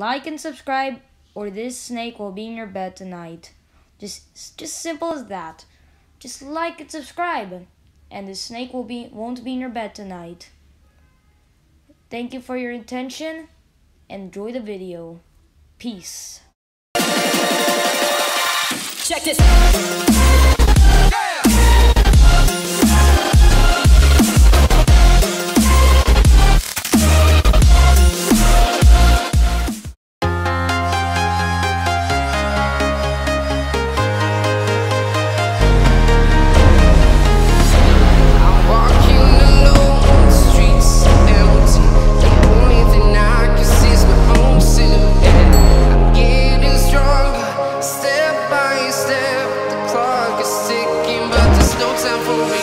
Like and subscribe, or this snake will be in your bed tonight. Just, just simple as that. Just like and subscribe, and the snake will be won't be in your bed tonight. Thank you for your attention. Enjoy the video. Peace. Check this. time for me.